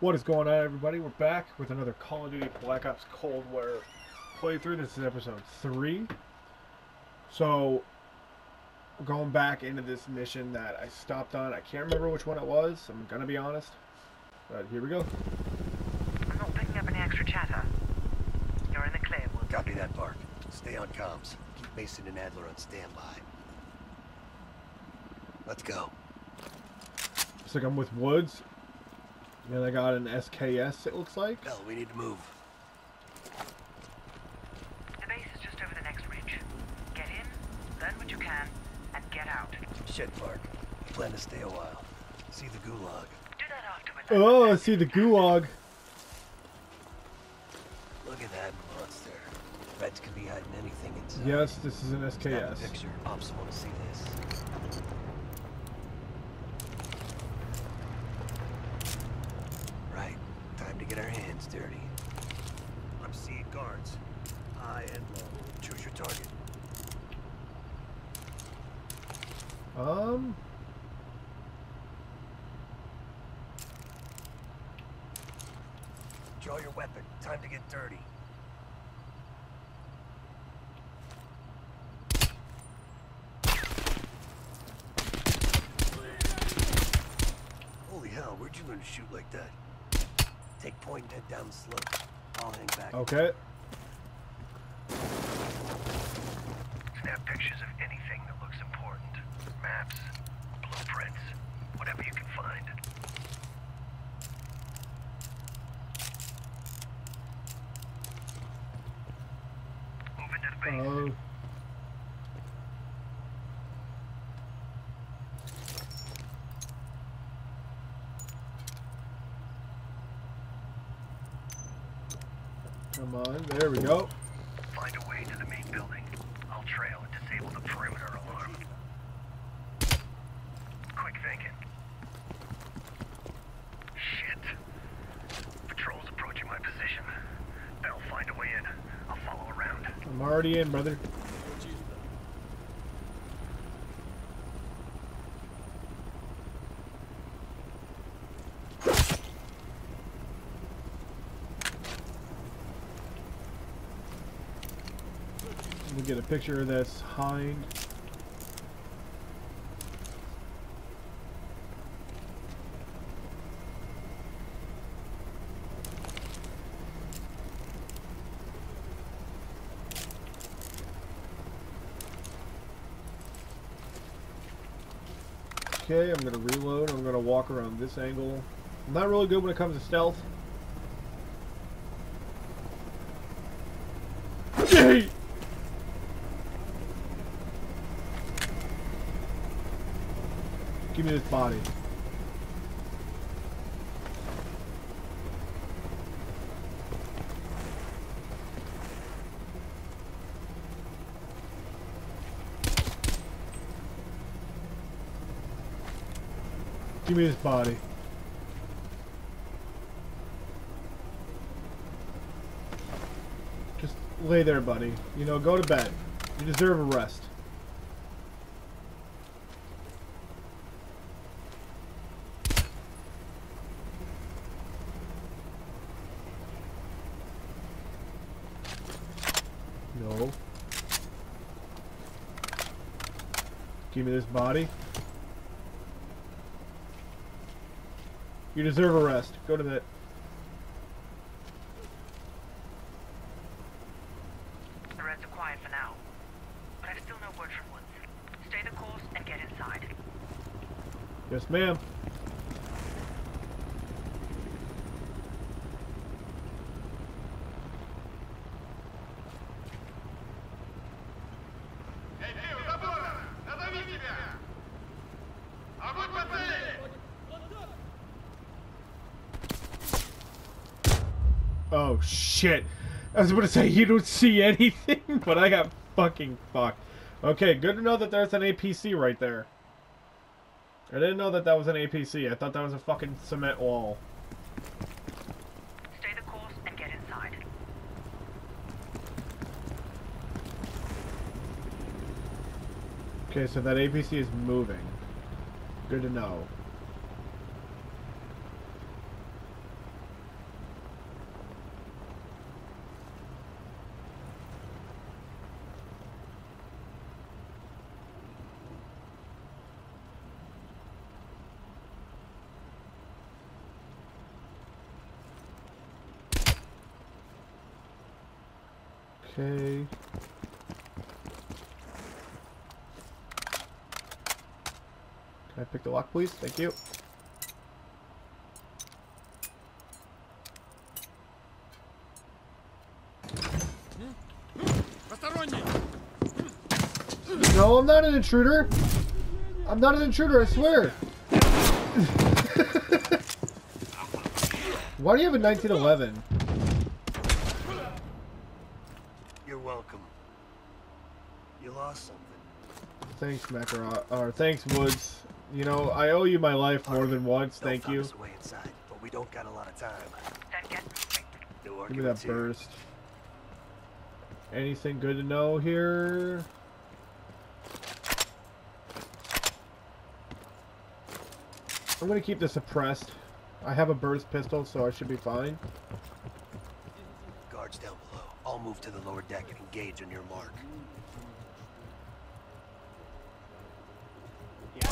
What is going on, everybody? We're back with another Call of Duty Black Ops Cold War playthrough. This is episode 3. So, we're going back into this mission that I stopped on. I can't remember which one it was, I'm gonna be honest. But here we go. I'm not picking up any extra chatter. You're in the clear, Woods. Copy that, Park. Stay on comms. Keep Mason and Adler on standby. Let's go. Looks like I'm with Woods. And I got an SKS, it looks like. Bell, we need to move. The base is just over the next ridge. Get in, learn what you can, and get out. Shit, Park. Plan to stay a while. See the gulag. Do that afterwards. Oh, I see the gulag. Look at that monster. Reds could be hiding anything inside. Yes, this is an Snap a SKS. picture. Ops want to see this. Right. Time to get our hands dirty. I'm seeing guards. High and low. Choose your target. Um, Draw your weapon. Time to get dirty. Holy hell, where'd you learn to shoot like that? Take point and head down the slope. I'll hang back. okay. Snap pictures of anything that looks important. Maps, blueprints, whatever you can find. Move into the base. Uh, come on, there we go. Find a way to the main building. I'll trail and disable the perimeter alarm. Quick thinking. Shit. Patrol's approaching my position. Bell, find a way in. I'll follow around. I'm already in, brother. Picture of this hind. Okay, I'm gonna reload. I'm gonna walk around this angle. I'm not really good when it comes to stealth. Give me this body. Give me this body. Just lay there, buddy. You know, go to bed. You deserve a rest. No. Give me this body. You deserve a rest. Go to bed. The Reds are quiet for now. But I've still no word from Woods. Stay the course and get inside. Yes, ma'am. Shit! I was about to say you don't see anything, but I got fucking fucked. Okay, good to know that there's an APC right there. I didn't know that that was an APC. I thought that was a fucking cement wall. Stay the course and get inside. Okay, so that APC is moving. Good to know. Okay block, please? Thank you. No, I'm not an intruder. I'm not an intruder, I swear. Why do you have a 1911? You're welcome. You lost something. Thanks, Macarot. Or thanks, Woods. You know, I owe you my life more than once. Thank you. inside, but we don't got a lot of time. Then get moving. No Give me that burst. Anything good to know here? I'm gonna keep this suppressed. I have a burst pistol, so I should be fine. Guards down below. I'll move to the lower deck and engage on your mark. All right, that's it. All clear. Moving up.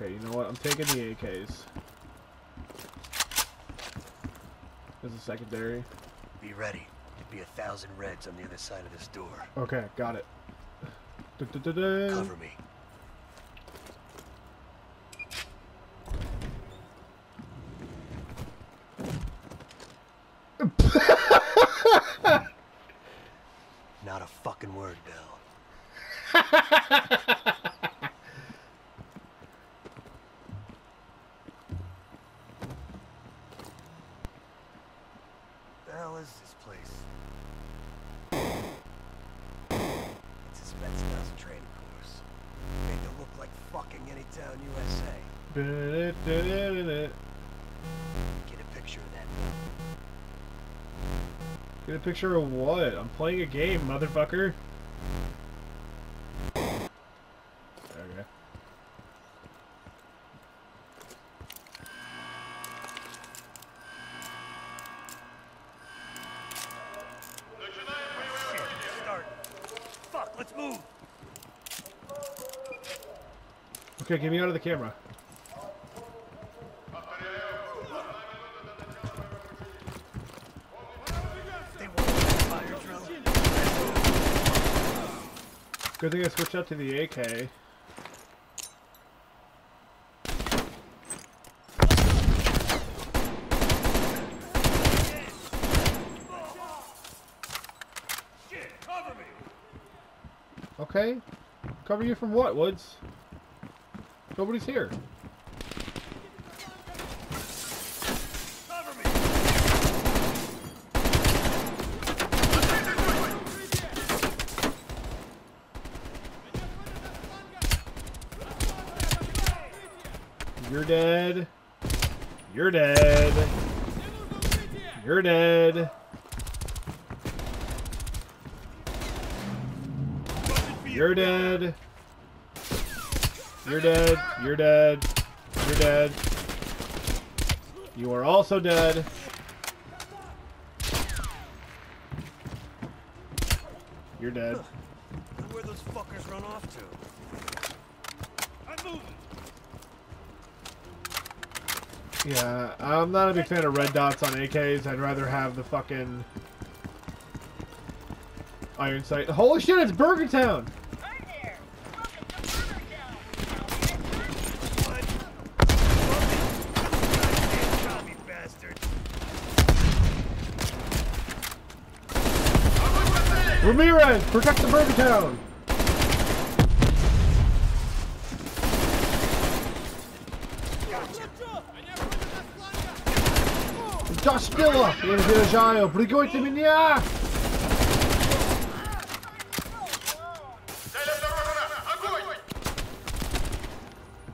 Okay, you know what? I'm taking the AKs. As a secondary. Be ready. There'd be a thousand reds on the other side of this door. Okay, got it. Cover me. Not a fucking word, Bill. the hell is this place? It's a Spetsnaz training course. Made to look like fucking any town USA. Du-du-du-du-du. Get a picture of that. Get a picture of what? I'm playing a game, motherfucker. Okay. Shit, start. Fuck, let's move. Okay, get me out of the camera. Good thing I switched out to the AK. Okay. Cover you from what, Woods? Nobody's here. You're dead. You're dead. You're dead. You're dead. You're dead. You're dead. You're dead. You are also dead. You're dead. Where those fuckers run off to? I'm moving. Yeah, I'm not a big fan of red dots on AKs. I'd rather have the fucking iron sight. Holy shit, it's Burger Town! Ramirez, protect the Burger Town! Dostilla! Nie wyjeżdżają, прикойте меня! Цель обнаружена! Огонь!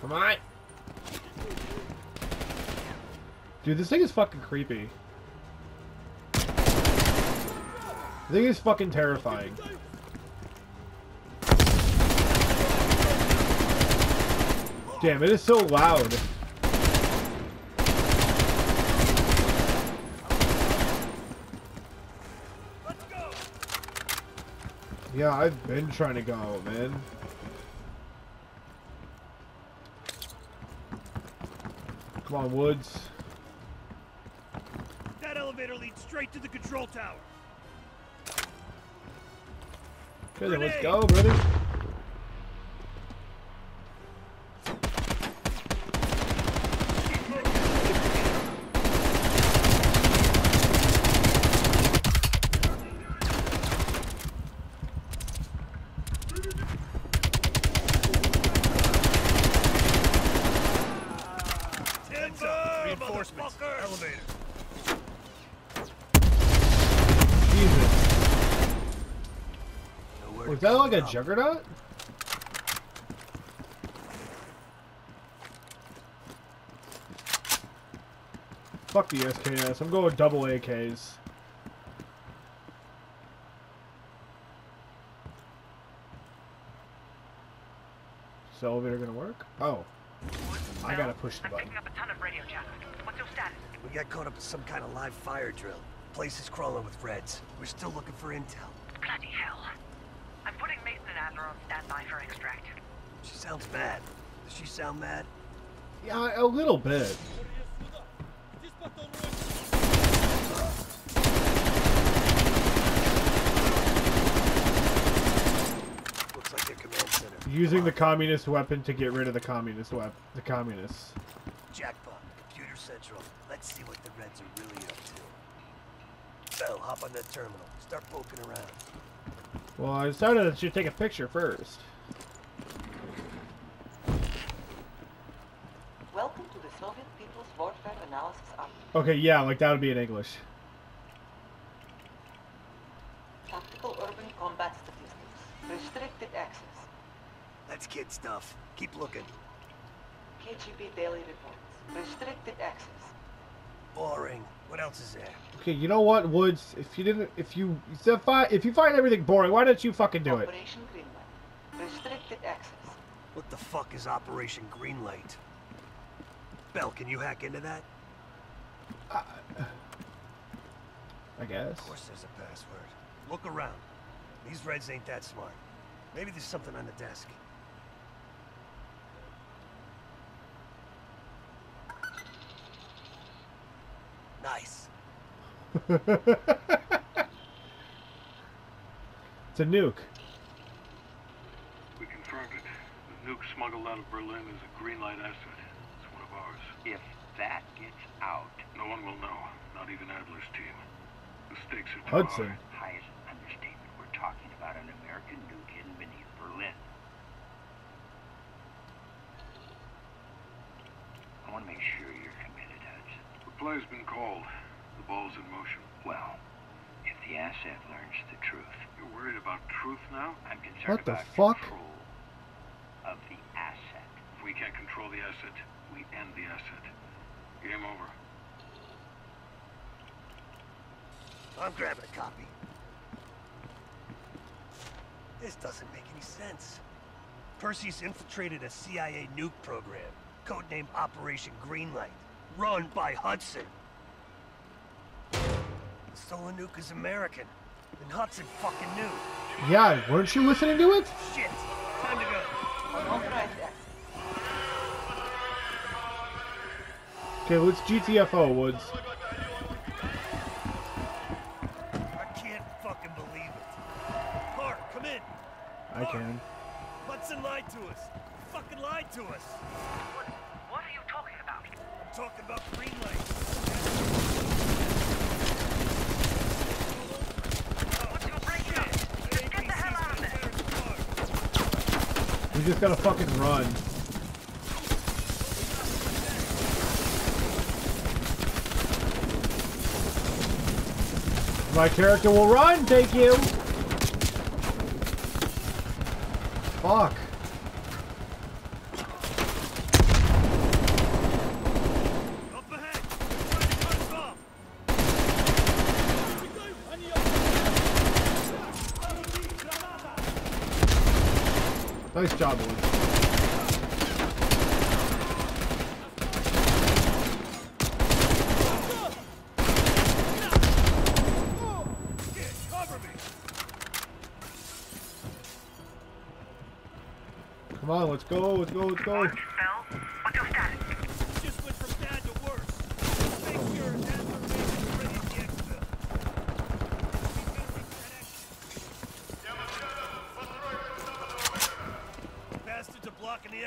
Come on! Dude, this thing is fucking creepy. The thing is fucking terrifying. Damn, it is so loud. Yeah, I've been trying to go, man. Come on, Woods. That elevator leads straight to the control tower. Okay, let's go, brother. Heads up! Reinforcements. Elevator. Jesus. Nowhere Was that like a juggernaut? Fuck the SKS. I'm going double AKs. Is the elevator gonna work? Oh, I gotta push the button. picking up a ton of radio chatter. What's your status? We got caught up in some kind of live fire drill. Place is crawling with Reds. We're still looking for intel. Mason and Adler on standby for extract. She sounds mad. Does she sound mad? Yeah, a little bit. Looks like their command center. Using the communist weapon to get rid of the communist wep the communists. Jackpot. Computer Central. Let's see what the Reds are really up to. Bell, hop on that terminal. Start poking around. Well, I decided I should take a picture first. Welcome to the Soviet People's Warfare Analysis Arm. Okay, yeah, like that would be in English. Tactical Urban Combat Statistics. Restricted access. That's kid stuff. Keep looking. KGB Daily Reports. Restricted access. Boring. What else is there? Okay, you know what, Woods? If you didn't, if you if, fi- if you find everything boring, why don't you fucking do it? Operation Greenlight. Restricted access. What the fuck is Operation Greenlight? Bell, can you hack into that? I guess. Of course there's a password. Look around. These Reds ain't that smart. Maybe there's something on the desk. Nice. it's a nuke. We confirmed it. The nuke smuggled out of Berlin is a green light asset. It's one of ours. If that gets out, No one will know, not even Adler's team. The stakes are too Hudson. high. highest understatement. We're talking about an American nuke hidden beneath Berlin. I want to make sure you're committed, Hudson. The play's been called. The ball's in motion. Well, if the asset learns the truth, You're worried about truth now? I'm concerned What the about fuck? control of the asset. If we can't control the asset, we end the asset. Game over. I'm grabbing a copy. This doesn't make any sense. Perseus infiltrated a CIA nuke program, codenamed Operation Greenlight, run by Hudson. The stolen nuke is American, and Hudson fucking knew. Yeah, weren't you listening to it? Shit! Time to go. Okay, let's GTFO, Woods. I can't fucking believe it. Hart, come in. I can. Hudson lied to us. He fucking lied to us. Talking about green light. We just gotta fucking run. My character will run, thank you! Fuck. Up ahead. Trying to cut us off. Nice job, me. Come on, let's go, let's go, let's go. Bell, what's your status? Just went from dad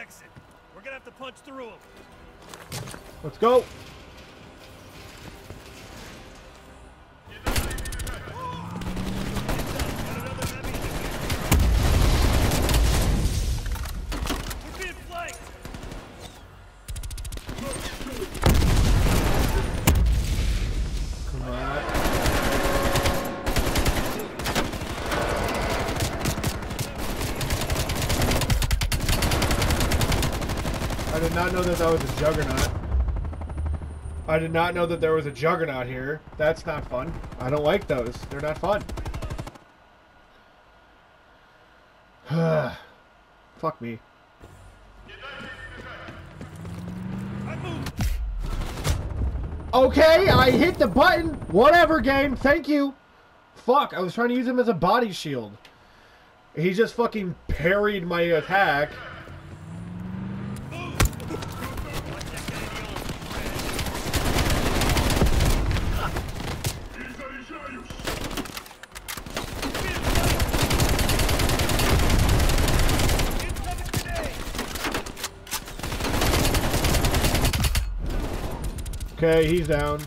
exit. We're gonna have to punch through them. Let's go. I did not know that that was a juggernaut. I did not know that there was a juggernaut here. That's not fun. I don't like those. They're not fun. Fuck me. Okay, I hit the button. Whatever, game. Thank you. Fuck, I was trying to use him as a body shield. He just fucking parried my attack. Okay, he's down.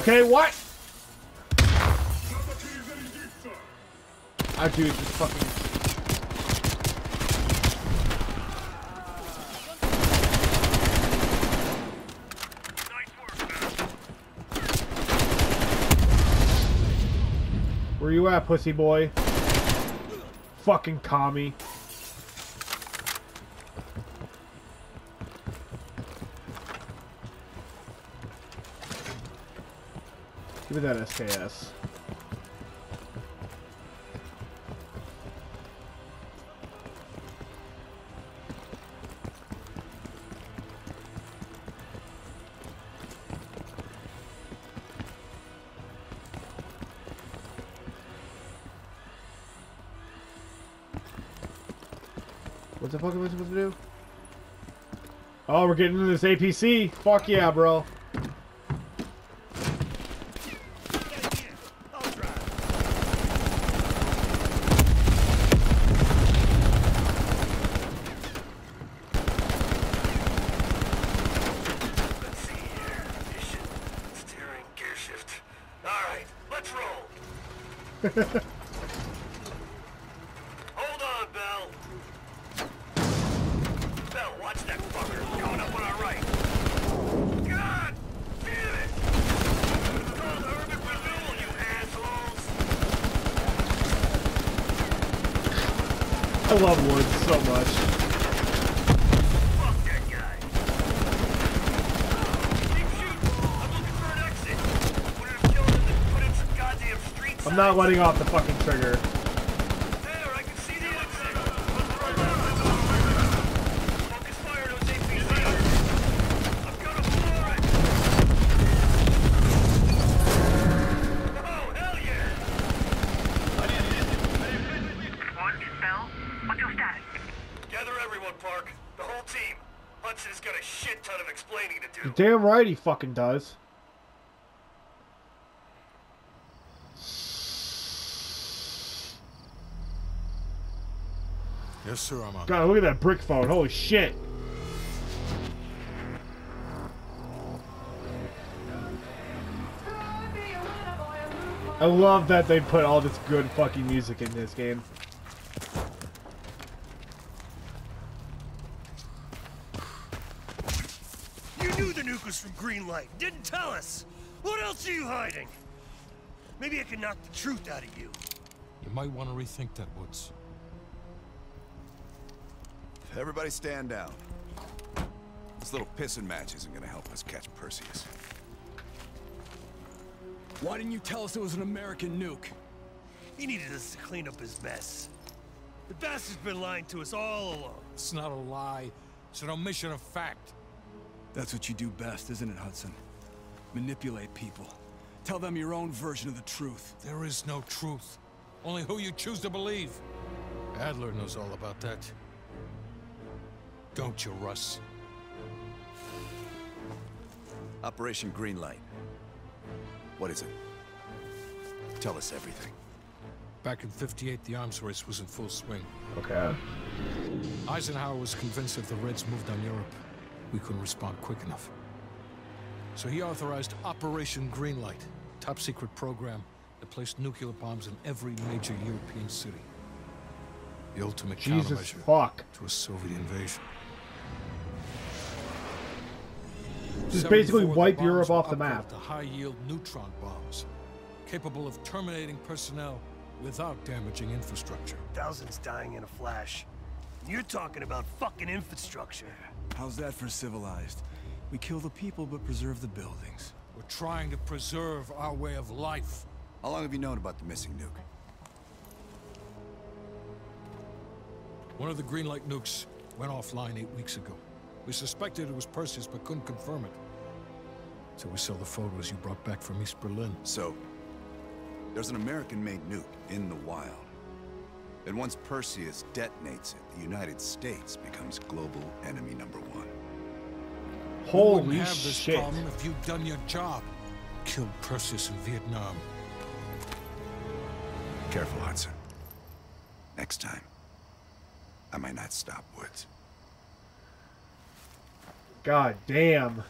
Okay, what? I do just fucking. Where you at, pussy boy? Fucking commie. That SKS. What the fuck am I supposed to do? Oh, we're getting into this APC. Fuck yeah, bro. I'll drive. Let's see here. Ignition, steering, gear shift. All right, let's roll. Hold on, Bell. Bell, watch that fucker going up on our right. God damn it! It's called urban renewal, you assholes. I love Woods so much. I'm not letting off the fucking trigger. Hudson's got a shit ton of explaining to do. Damn right he fucking does. Yes, sir, I'm on. God, look at that brick phone. Holy shit. I love that they put all this good fucking music in this game. You knew the nuke was from Greenlight. Didn't tell us. What else are you hiding? Maybe I can knock the truth out of you. You might want to rethink that, Woods. Everybody stand down. This little pissing match isn't gonna help us catch Perseus. Why didn't you tell us it was an American nuke? He needed us to clean up his mess. The bastard's been lying to us all along. It's not a lie. It's an omission of fact. That's what you do best, isn't it, Hudson? Manipulate people. Tell them your own version of the truth. There is no truth. Only who you choose to believe. Adler knows all about that. Don't you, Russ? Operation Greenlight. What is it? Tell us everything. Back in 58, the arms race was in full swing. Okay. Eisenhower was convinced if the Reds moved on Europe, we couldn't respond quick enough. So he authorized Operation Greenlight, top secret program that placed nuclear bombs in every major European city. The ultimate Jesus countermeasure fuck. to a Soviet invasion. Just basically wipe Europe off the map. To high-yield neutron bombs, capable of terminating personnel without damaging infrastructure. Thousands dying in a flash. You're talking about fucking infrastructure. How's that for civilized? We kill the people but preserve the buildings. We're trying to preserve our way of life. How long have you known about the missing nuke? One of the Greenlight nukes went offline eight weeks ago. We suspected it was Perseus, but couldn't confirm it. So we saw the photos you brought back from East Berlin. So, there's an American-made nuke in the wild. And once Perseus detonates it, the United States becomes global enemy number one. We Holy wouldn't have this shit. problem if you'd done your job. Killed Perseus in Vietnam. Careful, Hudson. Next time, I might not stop Woods. God damn.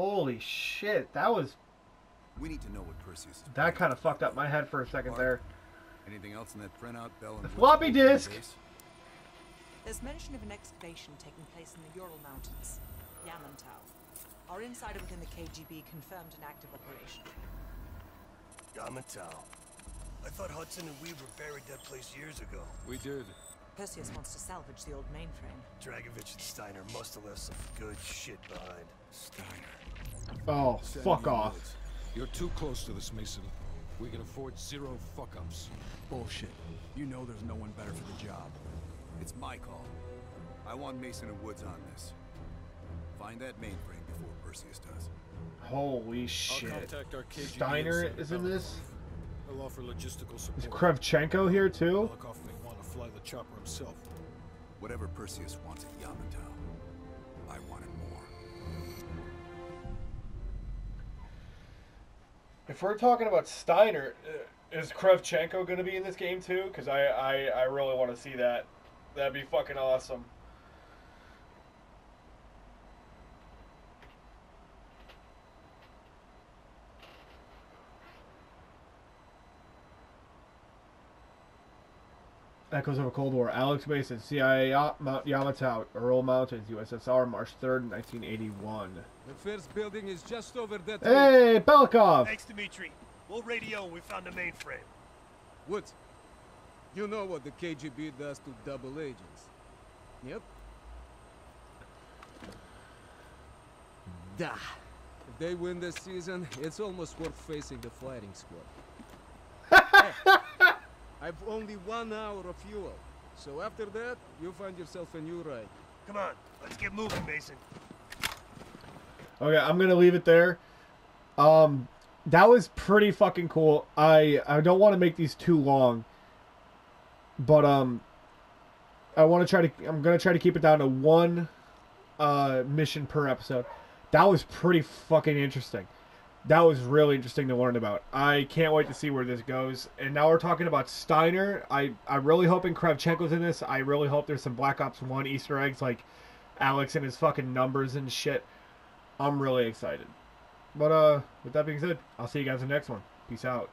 Holy shit, that was We need to know what Perseus is. that kind of fucked up my head for a second there. Anything else in that printout, Bell? and The floppy posted disk. There's mention of an excavation taking place in the Ural Mountains, Yamantau. Our insider within the KGB confirmed an active operation. Yamantau. I thought Hudson and Weaver buried that place years ago. We did. Perseus wants to salvage the old mainframe. Dragovich and Steiner must have left some good shit behind. Steiner. Oh, fuck off. Woods. You're too close to this, Mason. We can afford zero fuck-ups. Bullshit. You know there's no one better for the job. It's my call. I want Mason and Woods on this. Find that mainframe before Perseus does. Holy I'll shit. contact our KGB Steiner is in this? He'll offer logistical Is support. Kravchenko here too? Dolokhov may want to fly the chopper himself. Whatever Perseus wants at Yamantau, If we're talking about Steiner, uh, is Kravchenko going to be in this game too? Because I, I, I really want to see that. That'd be fucking awesome. Echoes of a Cold War. Alex Mason, CIA Mount Yamantau, Ural Mountains, USSR, March 3rd, 1981. The first building is just over that. Hey, Belikov! Thanks, Dimitri. We'll radio when we found the mainframe. Woods, you know what the KGB does to double agents. Yep. Da. If they win this season, it's almost worth facing the fighting squad. Hey, I've only one hour of fuel. So after that, you find yourself a new ride. Come on, let's get moving, Mason. Okay, I'm gonna leave it there. Um, that was pretty fucking cool. I I don't want to make these too long, but um, I want to try to. I'm gonna try to keep it down to one uh mission per episode. That was pretty fucking interesting. That was really interesting to learn about. I can't wait to see where this goes. And now we're talking about Steiner. I I'm really hoping Kravchenko's in this. I really hope there's some Black Ops One Easter eggs like Alex and his fucking numbers and shit. I'm really excited. But uh, with that being said, I'll see you guys in the next one. Peace out.